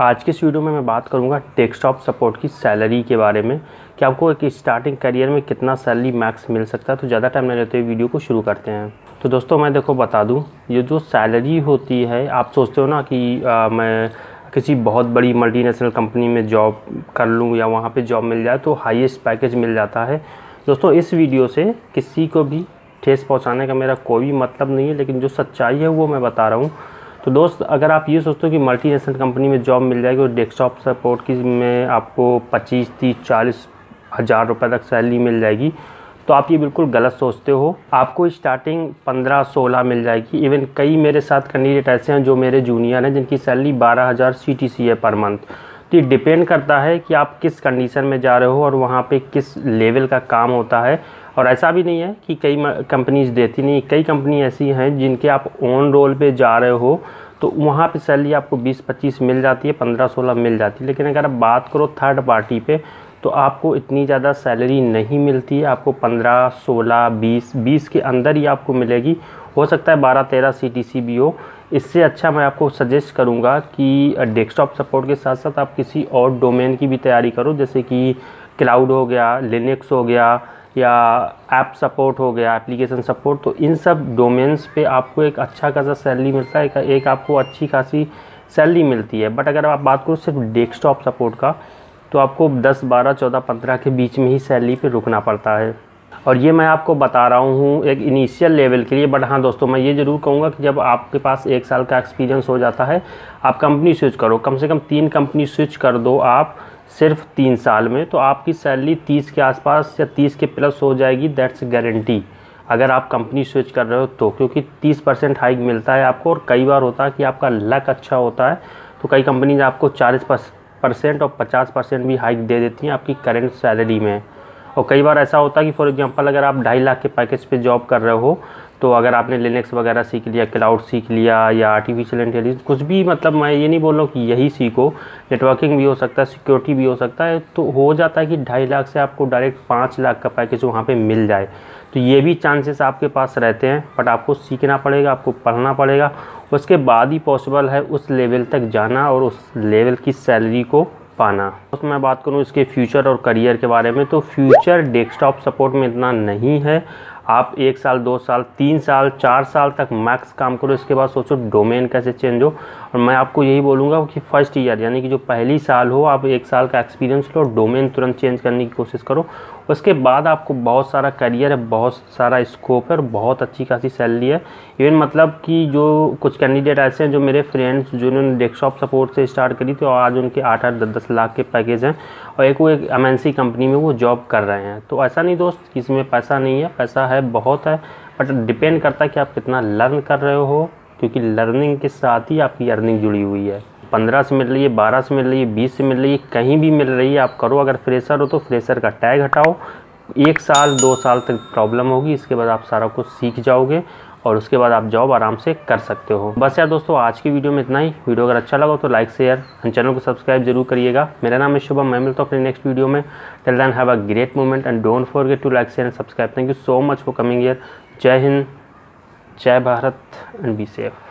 आज के इस वीडियो में मैं बात करूँगा डेस्कटॉप सपोर्ट की सैलरी के बारे में। कि आपको एक स्टार्टिंग करियर में कितना सैलरी मैक्स मिल सकता है? तो ज़्यादा टाइम नहीं रहते हुए वीडियो को शुरू करते हैं। तो दोस्तों मैं देखो बता दूँ ये जो सैलरी होती है आप सोचते हो ना कि आ, मैं किसी बहुत बड़ी मल्टीनेशनल कंपनी में जॉब कर लूँ या वहाँ पर जॉब मिल जाए तो हाइएस्ट पैकेज मिल जाता है। दोस्तों इस वीडियो से किसी को भी ठेस पहुँचाने का मेरा कोई मतलब नहीं है लेकिन जो सच्चाई है वो मैं बता रहा हूँ। तो दोस्त, अगर आप ये सोचते हो कि मल्टी नेशनल कंपनी में जॉब मिल जाएगी और डेस्कटॉप सपोर्ट की में आपको 25 तीस, चालीस हज़ार रुपये तक सैलरी मिल जाएगी तो आप ये बिल्कुल गलत सोचते हो। आपको स्टार्टिंग 15-16 मिल जाएगी। इवन कई मेरे साथ कैंडिडेट ऐसे हैं जो मेरे जूनियर हैं जिनकी सैलरी बारह हज़ार सी है पर मंथ तो ये डिपेंड करता है कि आप किस कंडीशन में जा रहे हो और वहाँ पे किस लेवल का काम होता है। और ऐसा भी नहीं है कि कई कंपनीज़ देती नहीं कई कंपनी ऐसी हैं जिनके आप ऑन रोल पे जा रहे हो तो वहाँ पे सैलरी आपको 20-25 मिल जाती है 15-16 मिल जाती है। लेकिन अगर आप बात करो थर्ड पार्टी पे तो आपको इतनी ज़्यादा सैलरी नहीं मिलती है। आपको 15, 16, 20, 20 के अंदर ही आपको मिलेगी। हो सकता है 12, 13 सी भी हो। इससे अच्छा मैं आपको सजेस्ट करूँगा कि डेस्कटॉप सपोर्ट के साथ साथ आप किसी और डोमेन की भी तैयारी करो। जैसे कि क्लाउड हो गया लिनक्स हो गया या ऐप सपोर्ट हो गया एप्लीकेशन सपोर्ट तो इन सब डोमेन्स पे आपको एक अच्छा खासा सैलरी मिलता है एक आपको अच्छी खासी सैलरी मिलती है। बट अगर आप बात करो सिर्फ़ डेस्कटॉप सपोर्ट का तो आपको 10, 12, 14, 15 के बीच में ही सैलरी पे रुकना पड़ता है। और ये मैं आपको बता रहा हूँ एक इनिशियल लेवल के लिए बट हाँ दोस्तों मैं ये ज़रूर कहूँगा कि जब आपके पास एक साल का एक्सपीरियंस हो जाता है आप कंपनी स्विच करो। कम से कम तीन कंपनी स्विच कर दो आप सिर्फ़ तीन साल में तो आपकी सैलरी तीस के आसपास या तीस के प्लस हो जाएगी दैट्स गारंटी अगर आप कंपनी स्विच कर रहे हो तो क्योंकि तीस परसेंट हाइक मिलता है आपको और कई बार होता है कि आपका लक अच्छा होता है तो कई कंपनीज़ आपको चालीस परसेंट और पचास परसेंट भी हाइक दे देती हैं आपकी करेंट सैलरी में. और कई बार ऐसा होता है कि फॉर एग्जांपल अगर आप ढाई लाख के पैकेज पे जॉब कर रहे हो तो अगर आपने लिनक्स वगैरह सीख लिया क्लाउड सीख लिया या आर्टिफिशियल इंटेलिजेंस कुछ भी मतलब मैं ये नहीं बोल रहा हूँ कि यही सीखो। नेटवर्किंग भी हो सकता है सिक्योरिटी भी हो सकता है तो हो जाता है कि ढाई लाख से आपको डायरेक्ट पाँच लाख का पैकेज वहाँ पर मिल जाए। तो ये भी चांसेस आपके पास रहते हैं बट आपको सीखना पड़ेगा, आपको पढ़ना पड़ेगा। उसके बाद ही पॉसिबल है उस लेवल तक जाना और उस लेवल की सैलरी को पाना। तो मैं बात करूँ इसके फ्यूचर और करियर के बारे में तो फ्यूचर डेस्कटॉप सपोर्ट में इतना नहीं है। आप एक साल, दो साल, तीन साल, चार साल तक मैक्स काम करो, इसके बाद सोचो डोमेन कैसे चेंज हो। और मैं आपको यही बोलूँगा कि फ़र्स्ट ईयर यानी कि जो पहली साल हो, आप एक साल का एक्सपीरियंस लो डोमेन तुरंत चेंज करने की कोशिश करो। उसके बाद आपको बहुत सारा करियर है, बहुत सारा स्कोप है और बहुत अच्छी खासी सैलरी है। इवन मतलब कि जो कुछ कैंडिडेट ऐसे हैं जो मेरे फ्रेंड्स जिन्होंने डेस्कटॉप सपोर्ट से स्टार्ट करी थी, और आज उनके आठ आठ, दस दस लाख के पैकेज हैं। और एक वो एक एमएनसी कंपनी में वो जॉब कर रहे हैं। तो ऐसा नहीं दोस्त किसी में पैसा नहीं है, पैसा है, बहुत है बट डिपेंड करता है कि आप कितना लर्न कर रहे हो, क्योंकि लर्निंग के साथ ही आपकी अर्निंग जुड़ी हुई है। पंद्रह से मिल रही है, बारह से मिल रही है, बीस से मिल रही है, कहीं भी मिल रही है, आप करो, अगर फ्रेशर हो तो फ्रेशर का टैग हटाओ। एक साल, दो साल तक प्रॉब्लम होगी, इसके बाद आप सारा कुछ सीख जाओगे। और उसके बाद आप जॉब आराम से कर सकते हो। बस यार दोस्तों, आज की वीडियो में इतना ही। वीडियो अगर अच्छा लगा तो लाइक शेयर एंड चैनल को सब्सक्राइब ज़रूर करिएगा। मेरा नाम है शुभम, मैं मिलता हूँ अपने नेक्स्ट वीडियो में। Till then have a great moment and don't forget to like share and subscribe thank you so much for coming year Jai Hind Jai Bharat and be safe